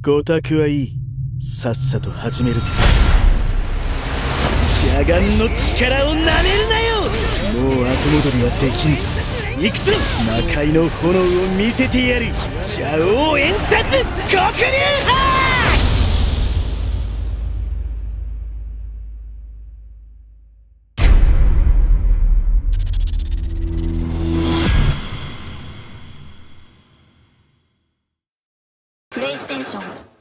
ごたくはいい。さっさと始めるぜ。邪眼の力をなめるなよ。もう後戻りはできんぞ。行くぞ。魔界の炎を見せてやる。邪王演殺黒竜派ステーション。